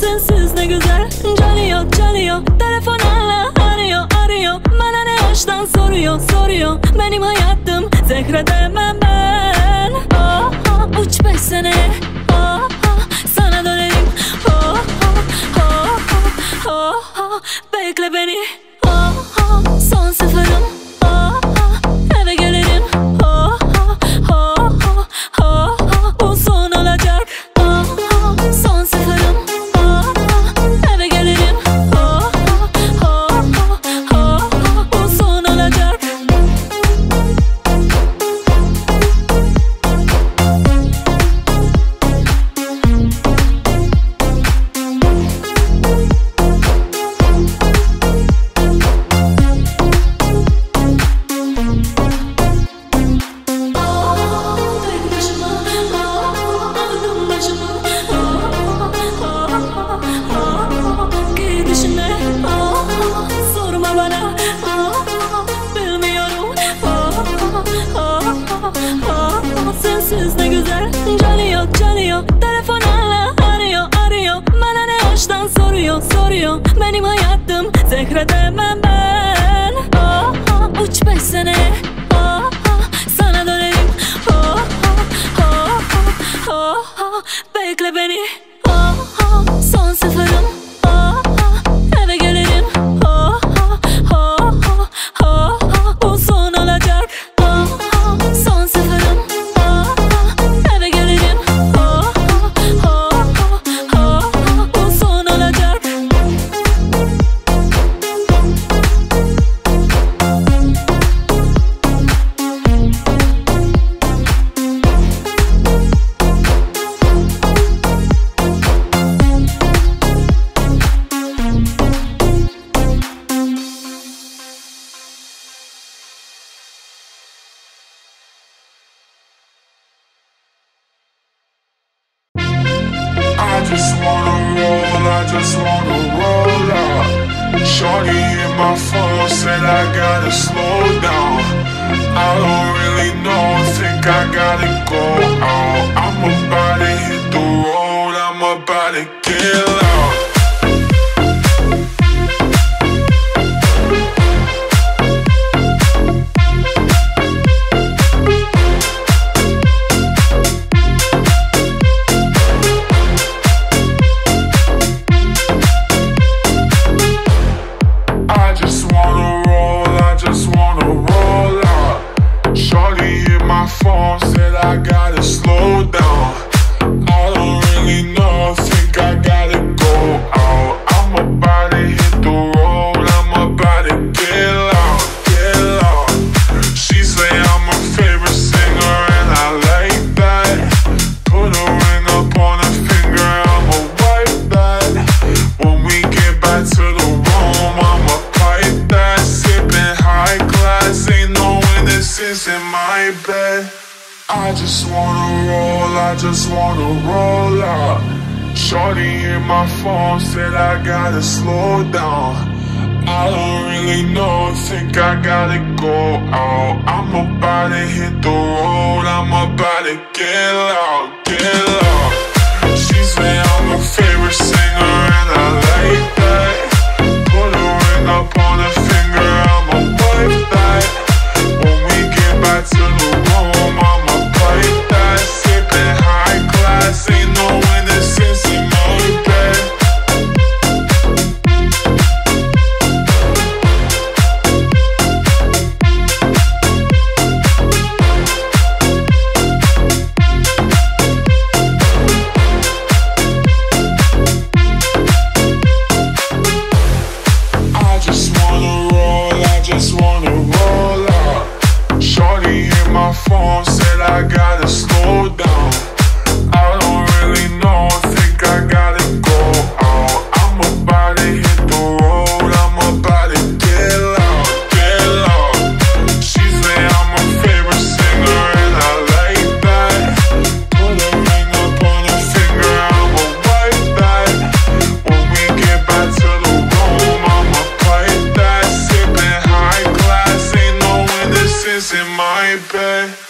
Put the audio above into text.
sensiz ne güzel. Canı yok canı yok. Telefon hala arıyor arıyor. Bana ne yaştan soruyor soruyor. Benim hayatım zehre demem remember just wanna roll, I just wanna roll out. Shorty in my phone said I gotta slow down. I don't really know, think I gotta go out. I'm about to hit the road, I'm about to kill. phone said I gotta slow down. kisses in my bed. I just wanna roll, I just wanna roll out. Shorty in my phone said I gotta slow down. I don't really know, think I gotta go out. I'm about to hit the road, I'm about to get loud. Bed.